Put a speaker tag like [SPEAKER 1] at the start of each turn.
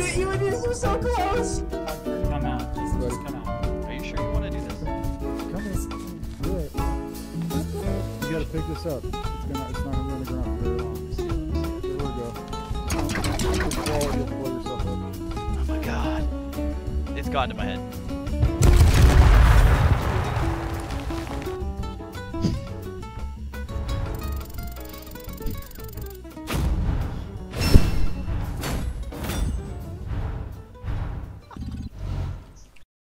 [SPEAKER 1] hit you and this were so close.
[SPEAKER 2] Come out. Just, just come out.
[SPEAKER 3] Are you sure you want to do this?
[SPEAKER 4] Come in. Do it. You gotta pick this up. It's gonna. It's not gonna be ground very long. There we go. Fall.
[SPEAKER 3] Oh my god. It's gotten to my head.